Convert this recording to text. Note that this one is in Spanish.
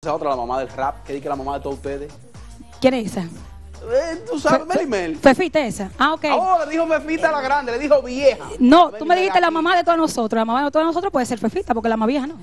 Esa otra, la mamá del rap, que dice que la mamá de todos ustedes. ¿Quién es esa? Eh, tú sabes, Meli Mel. Fefita esa. Ah, ok. Oh, le dijo Fefita la grande, le dijo vieja. No, tú me dijiste la mamá de todos nosotros. La mamá de todos nosotros puede ser Fefita, porque la más vieja no.